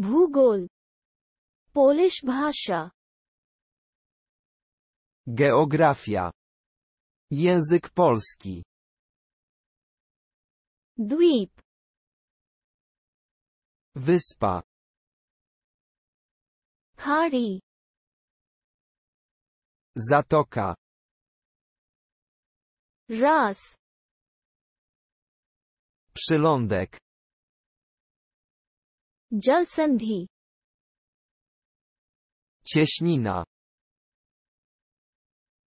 भूगोल पोलिश भाषा Geografia. Język polski. द्वीप Wyspa. खाड़ी Zatoka. रास Przylądek. जल संधि Cieśnina.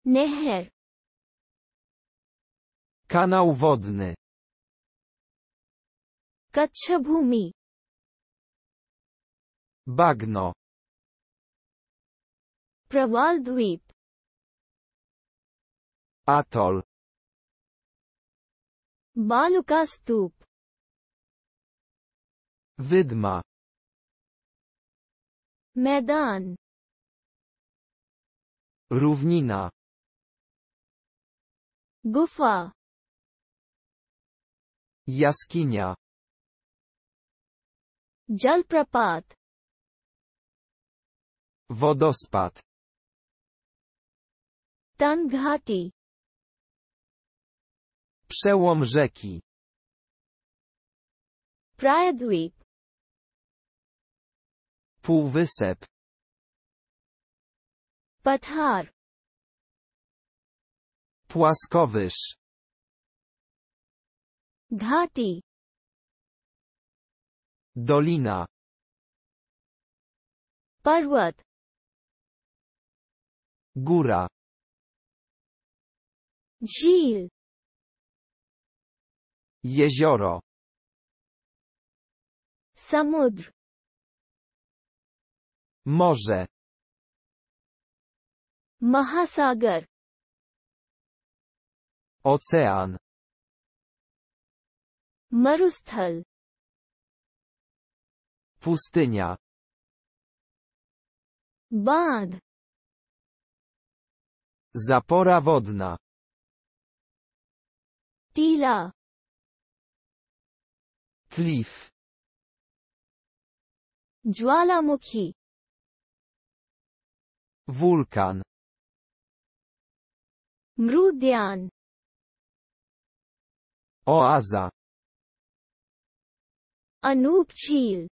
नहर Kanał wodny. कच्छ भूमि Bagno. प्रवाल द्वीप Atol. बालुका स्तूप Wydma. मैदान Równina. गुफा Jaskinia. जलप्रपात Wodospad. तन घाटी Przełom rzeki. प्रायद्वीप Półwysep. Pathar. Płaskowyż. Ghati. Dolina. Parwat. Góra. Żil. Jezioro. Samudr. Morze. Mahasagar. Ocean. Marusthal. Pustynia. Bad. Zapora wodna. Tila. Klif. Jwalamukhi. Wulkan. Mrudian. Oaza. Anupchil.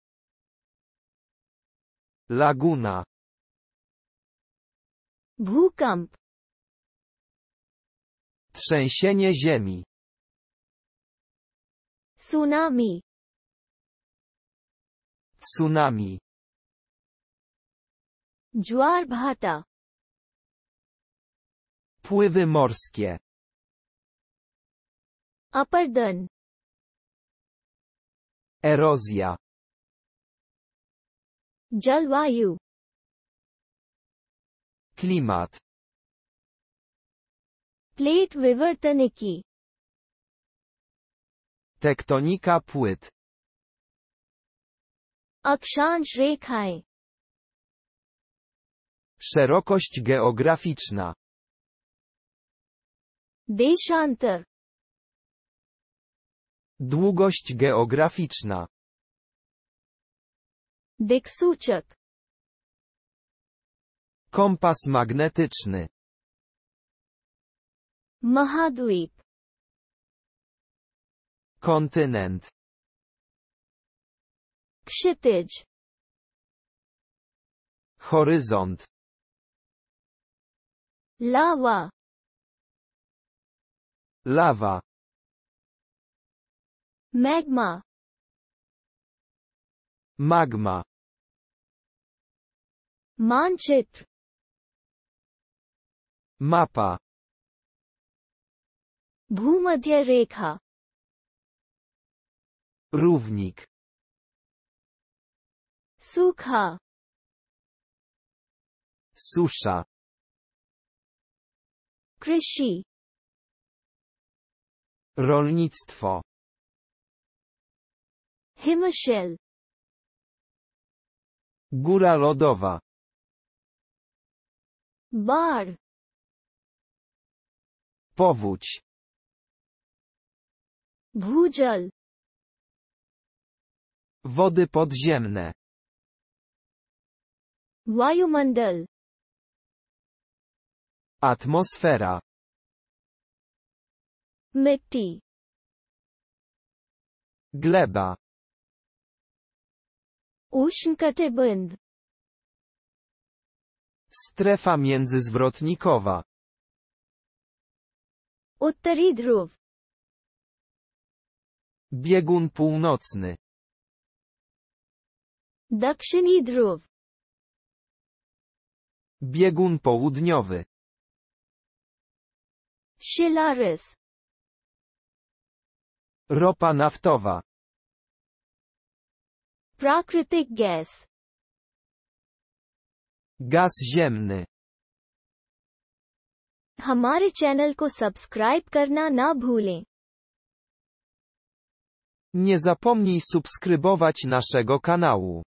Laguna. Bhukamp. Trzęsienie ziemi. Tsunami. Tsunami. Juar bhata. Pływy morskie. Apardan. Erozja. Jalwayu. Klimat. Plate wywartaniki. Tektonika płyt. अक्षांश रेखाएँ Szerokość geograficzna. Deshantar. Długość geograficzna. Dyksuczek. Kompas magnetyczny. Mahadweep. Kontynent. Kshitij. Horyzont. lava lava magma magma मानचित्र मापा भूमध्य रेखा równik sucha susza कृषि rolnictwo Himmelschill góra lodowa bar powódź Bhujal. Wody podziemne. Wajumandal. Atmosfera. Mitti. Gleba. Uśnkatybund. Strefa międzyzwrotnikowa. Uttari. Biegun północny. Dakshini. Biegun południowy. शिलारिस Ropa naftowa. प्राकृतिक gas Gaz ziemny. हमारे channel को subscribe करना ना भूलें Nie zapomnij subskrybować naszego kanału.